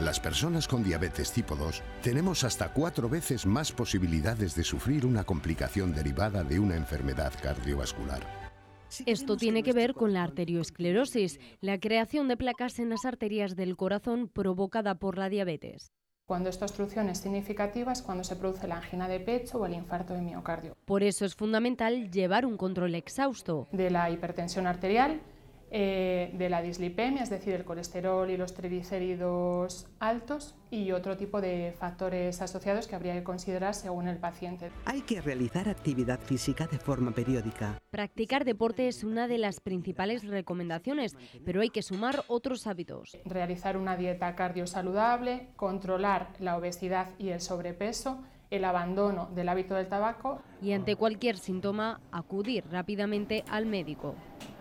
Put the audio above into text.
Las personas con diabetes tipo 2 tenemos hasta cuatro veces más posibilidades de sufrir una complicación derivada de una enfermedad cardiovascular. Esto tiene que ver con la arteriosclerosis, la creación de placas en las arterias del corazón provocada por la diabetes. Cuando esta obstrucción es significativa es cuando se produce la angina de pecho o el infarto de miocardio. Por eso es fundamental llevar un control exhausto. De la hipertensión arterial, eh, de la dislipemia, es decir, el colesterol y los triglicéridos altos y otro tipo de factores asociados que habría que considerar según el paciente. Hay que realizar actividad física de forma periódica. Practicar deporte es una de las principales recomendaciones, pero hay que sumar otros hábitos. Realizar una dieta cardiosaludable, controlar la obesidad y el sobrepeso, el abandono del hábito del tabaco y ante cualquier síntoma acudir rápidamente al médico.